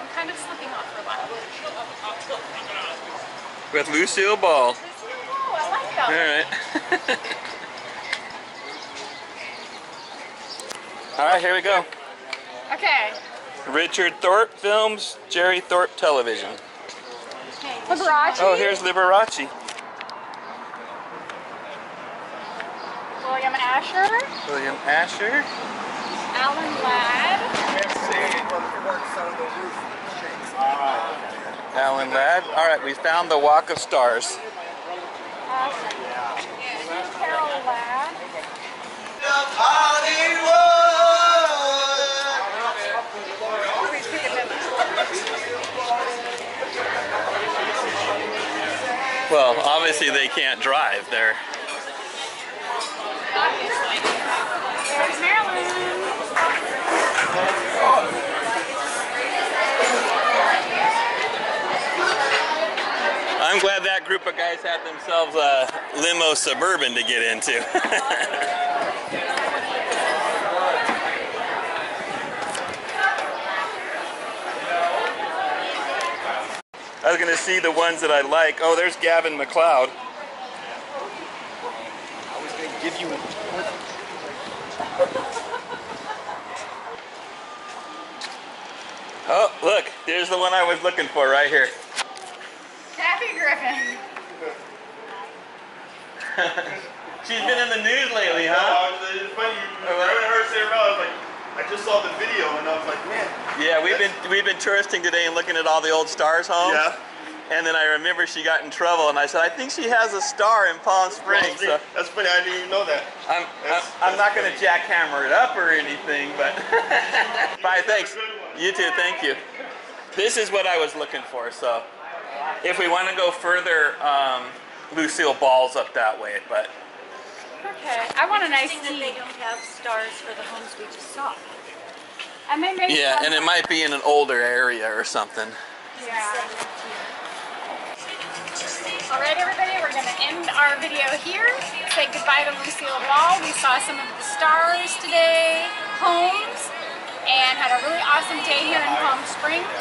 I'm kind of slipping off for a while. With Lucille Ball. Oh, I like that. All right. All right, here we go. Okay. Richard Thorpe Films, Jerry Thorpe Television. Liberace. Oh, here's Liberace. William Asher. William Asher. Alan Ladd. Alan Ladd. All right, we found the Walk of Stars. Carol Ladd. Well, obviously they can't drive. They're I'm glad that group of guys had themselves a limo suburban to get into. I was gonna see the ones that I like. Oh, there's Gavin MacLeod. I was gonna give you Oh, look, there's the one I was looking for right here. Kathy Griffin. She's been in the news lately, huh? Uh, it's funny. You, I haven't heard say around. I was like, I just saw the video and I was like, man. Yeah, we've been we've been touristing today and looking at all the old stars homes. Yeah. And then I remember she got in trouble, and I said, I think she has a star in Palm Springs. So That's funny. I didn't even know that. I'm, I'm, I'm not going to jackhammer it up or anything, but. Bye, thanks. You too, thank you. This is what I was looking for, so. If we want to go further, um, Lucille Ball's up that way, but. Okay. I want a nice Interesting that they don't have stars for the homes we just saw. And they make Yeah, and it might be in an older area or something. Yeah. All right, everybody, we're going to end our video here. Say goodbye to Lucille Ball. We saw some of the stars today, homes, and had a really awesome day here in Palm Springs.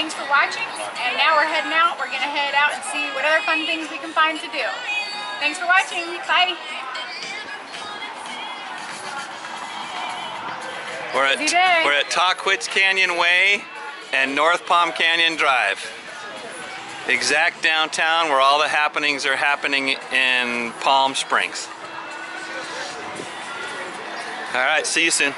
Thanks for watching. And now we're heading out. We're going to head out and see what other fun things we can find to do. Thanks for watching. Bye. We're at, we're at Tahquitz Canyon Way and North Palm Canyon Drive. Exact downtown where all the happenings are happening in Palm Springs. All right, see you soon.